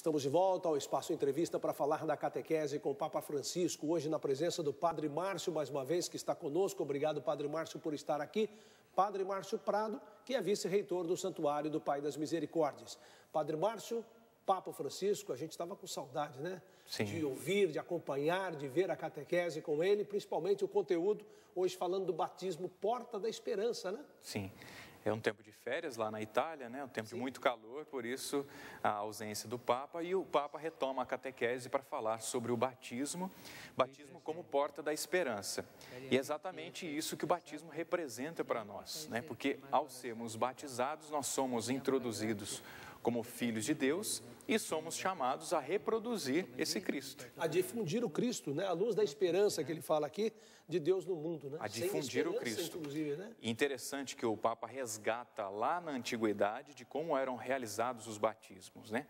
Estamos de volta ao Espaço Entrevista para falar da catequese com o Papa Francisco, hoje na presença do Padre Márcio, mais uma vez, que está conosco. Obrigado, Padre Márcio, por estar aqui. Padre Márcio Prado, que é vice-reitor do Santuário do Pai das Misericórdias. Padre Márcio, Papa Francisco, a gente estava com saudade, né? Sim. De ouvir, de acompanhar, de ver a catequese com ele, principalmente o conteúdo, hoje falando do batismo, porta da esperança, né? Sim. É um tempo de férias lá na Itália, né? um tempo Sim. de muito calor, por isso a ausência do Papa. E o Papa retoma a catequese para falar sobre o batismo, batismo como porta da esperança. E é exatamente isso que o batismo representa para nós, né? porque ao sermos batizados, nós somos introduzidos como filhos de Deus e somos chamados a reproduzir esse Cristo. A difundir o Cristo, né? A luz da esperança que ele fala aqui de Deus no mundo, né? A difundir o Cristo. Né? Interessante que o Papa resgata lá na antiguidade de como eram realizados os batismos, né?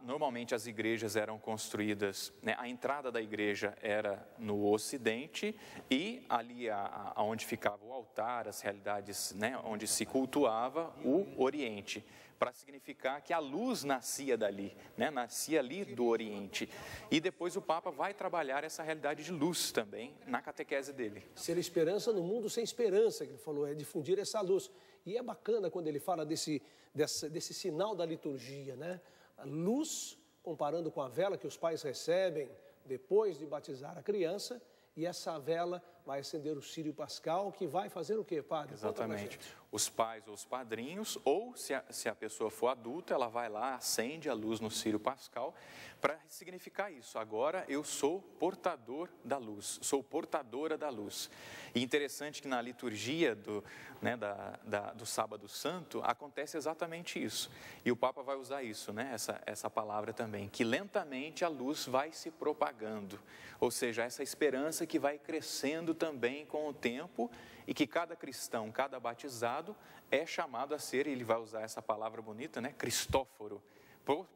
Normalmente as igrejas eram construídas, né? a entrada da igreja era no ocidente e ali a, a, onde ficava o altar, as realidades, né? onde se cultuava o oriente para significar que a luz nascia dali, né? nascia ali do Oriente. E depois o Papa vai trabalhar essa realidade de luz também na catequese dele. Ser esperança no mundo sem esperança, que ele falou, é difundir essa luz. E é bacana quando ele fala desse, desse, desse sinal da liturgia, né? A luz, comparando com a vela que os pais recebem depois de batizar a criança, e essa vela vai acender o Sírio Pascal, que vai fazer o quê, padre? Exatamente. Os pais ou os padrinhos, ou se a, se a pessoa for adulta, ela vai lá, acende a luz no Sírio Pascal, para significar isso. Agora eu sou portador da luz, sou portadora da luz. E interessante que na liturgia do, né, da, da, do Sábado Santo acontece exatamente isso. E o Papa vai usar isso, né, essa, essa palavra também, que lentamente a luz vai se propagando. Ou seja, essa esperança que vai crescendo também com o tempo e que cada cristão, cada batizado é chamado a ser, e ele vai usar essa palavra bonita, né? Cristóforo,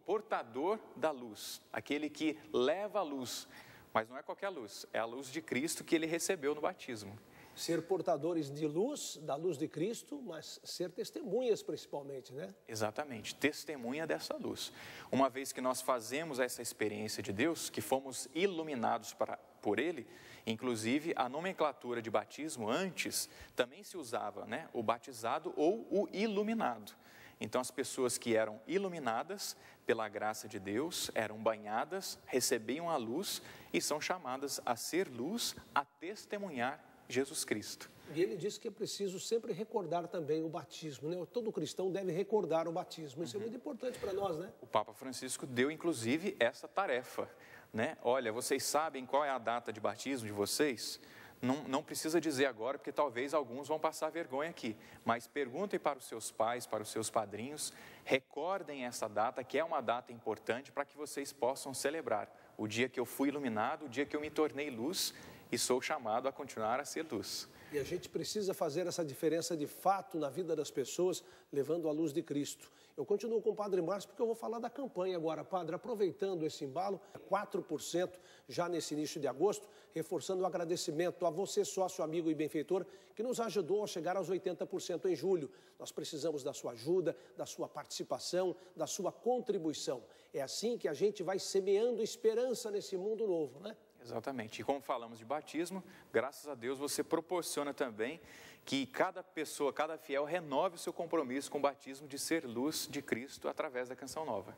portador da luz, aquele que leva a luz, mas não é qualquer luz, é a luz de Cristo que ele recebeu no batismo ser portadores de luz, da luz de Cristo, mas ser testemunhas principalmente, né? Exatamente, testemunha dessa luz. Uma vez que nós fazemos essa experiência de Deus, que fomos iluminados para, por Ele, inclusive a nomenclatura de batismo antes também se usava, né? O batizado ou o iluminado. Então, as pessoas que eram iluminadas pela graça de Deus, eram banhadas, recebiam a luz e são chamadas a ser luz, a testemunhar Jesus Cristo. E ele disse que é preciso sempre recordar também o batismo, né? Todo cristão deve recordar o batismo. Isso uhum. é muito importante para nós, né? O Papa Francisco deu inclusive essa tarefa, né? Olha, vocês sabem qual é a data de batismo de vocês? Não, não, precisa dizer agora, porque talvez alguns vão passar vergonha aqui, mas perguntem para os seus pais, para os seus padrinhos, recordem essa data, que é uma data importante para que vocês possam celebrar o dia que eu fui iluminado, o dia que eu me tornei luz e sou chamado a continuar a ser luz. E a gente precisa fazer essa diferença de fato na vida das pessoas, levando a luz de Cristo. Eu continuo com o Padre Márcio porque eu vou falar da campanha agora, Padre, aproveitando esse embalo, 4% já nesse início de agosto, reforçando o agradecimento a você, sócio, amigo e benfeitor, que nos ajudou a chegar aos 80% em julho. Nós precisamos da sua ajuda, da sua participação, da sua contribuição. É assim que a gente vai semeando esperança nesse mundo novo, né? Exatamente. E como falamos de batismo, graças a Deus você proporciona também que cada pessoa, cada fiel renove o seu compromisso com o batismo de ser luz de Cristo através da Canção Nova.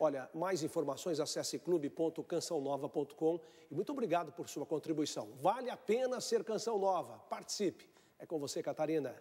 Olha, mais informações acesse clube.cançãonova.com e muito obrigado por sua contribuição. Vale a pena ser Canção Nova. Participe. É com você, Catarina.